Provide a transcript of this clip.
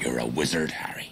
You're a wizard, Harry.